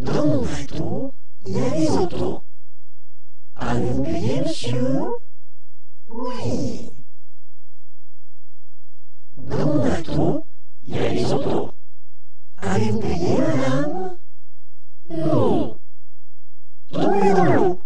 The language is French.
Dans ah, mon bateau, il y a des autos. Avez-vous payé, monsieur? Oui. Dans mon bateau, il y a des autos. Avez-vous payé, madame? Non. Tombez dans l'eau.